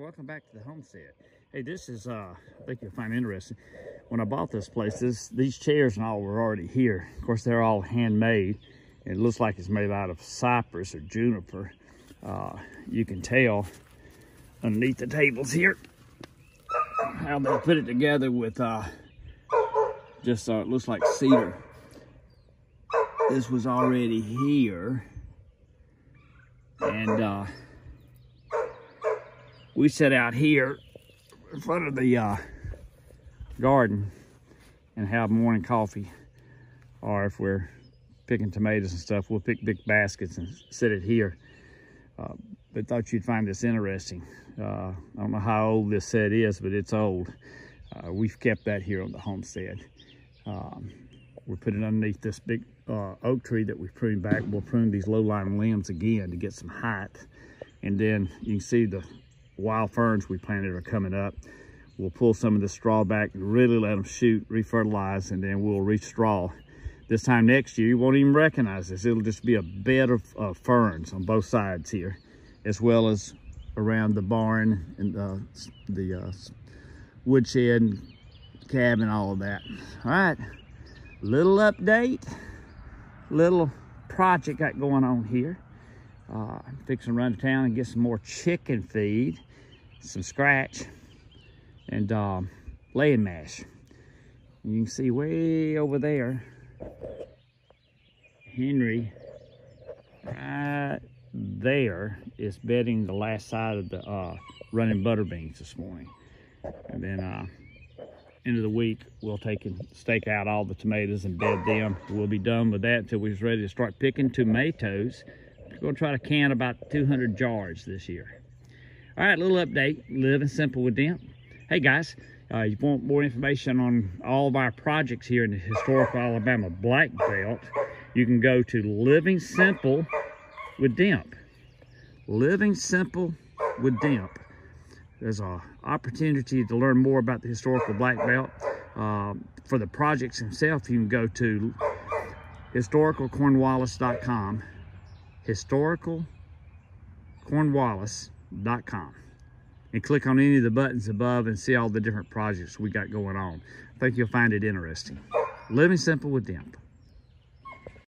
welcome back to the homestead. Hey, this is, uh, I think you'll find interesting. When I bought this place, this, these chairs and all were already here. Of course, they're all handmade. It looks like it's made out of cypress or juniper. Uh, you can tell underneath the tables here how they put it together with uh, just, uh, it looks like cedar. This was already here. And, uh, we sit out here in front of the uh, garden and have morning coffee. Or if we're picking tomatoes and stuff, we'll pick big baskets and sit it here. Uh, but thought you'd find this interesting. Uh, I don't know how old this set is, but it's old. Uh, we've kept that here on the homestead. Um, we're putting underneath this big uh, oak tree that we pruned back. We'll prune these low-lying limbs again to get some height. And then you can see the wild ferns we planted are coming up. We'll pull some of the straw back really let them shoot, refertilize, and then we'll re-straw. This time next year, you won't even recognize this. It'll just be a bed of ferns on both sides here, as well as around the barn and the uh, woodshed, cabin, all of that. All right, little update, little project got going on here. Uh, I'm fixing to run to town and get some more chicken feed some scratch, and um, laying mash. You can see way over there, Henry, right there is bedding the last side of the uh, running butter beans this morning. And then uh, end of the week, we'll take and stake out all the tomatoes and bed them. We'll be done with that until we're ready to start picking tomatoes. We're gonna try to can about 200 jars this year. All right, little update, living simple with Demp. Hey guys, uh, you want more information on all of our projects here in the historical Alabama Black Belt, you can go to Living Simple with Demp. Living Simple with Demp. There's an opportunity to learn more about the historical Black Belt. Uh, for the projects themselves, you can go to historicalcornwallis.com. Historicalcornwallis.com com and click on any of the buttons above and see all the different projects we got going on. I think you'll find it interesting. Living simple with Demp.